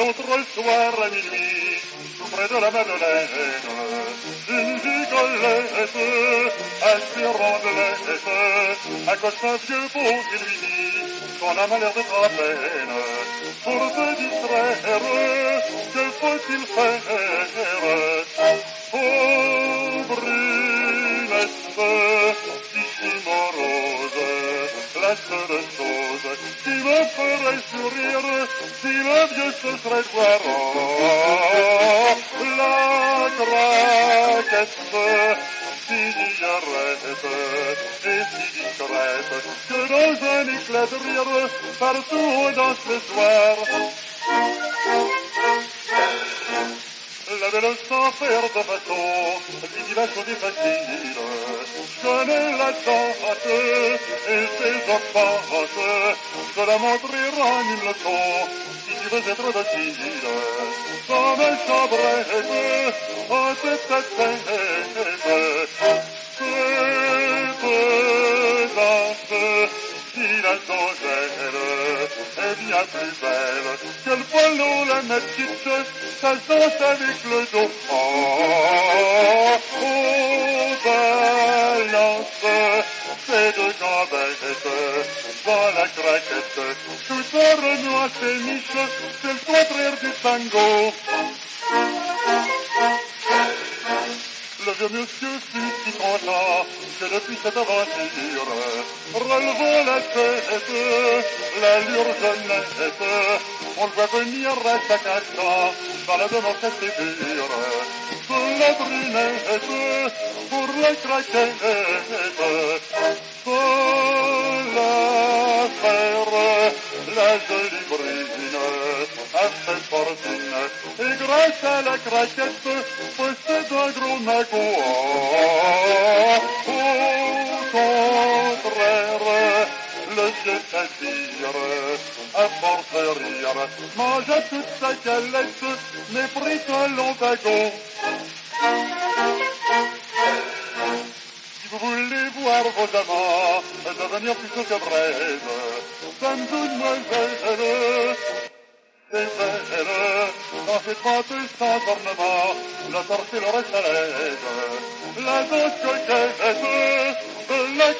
autre soir à minuit, tout près de la Madeleine, une gigolette, aspirant de l'aise, accoste un vieux beau qui lui dit qu'on a malheur de à peine. Pour te distraire, que faut-il faire Oh, brunette, si morose, la seule chose qui me ferait sourire si le vieux se serait voir la craquette si diarrête et si discrète que dans un éclat de rire partout dans ce soir la belle sans de bateau, l'utilisation des faciles. Je connais la danse et ses offenses, je la montrerai en une leçon, si tu veux être docile. Comme en tête à tête, cette danse, si la dangelle est bien plus belle que le poilot, la petite, ça danse avec le dos. Balance, c'est de gambettes dans la craquette. Tout en renoir ses niches, c'est le contraire du tango. Le vieux monsieur fut si content que depuis cette aventure, relevant la tête, l'allure jeunesse, on le voit venir à chaque instant dans la demande sévère. Pour la brunette, pour la craquette, pour la faire, la jolie brune a fait fortune, et grâce à la craquette, possède un gros magot. Au contraire, le vieux s'attire, à force de rire, mange toute sa galette, mais pris un long wagon. Vos amants devenir plutôt que et belle, dans pente sans ornement, le torse et le reste à l'aise, la danse coquette, la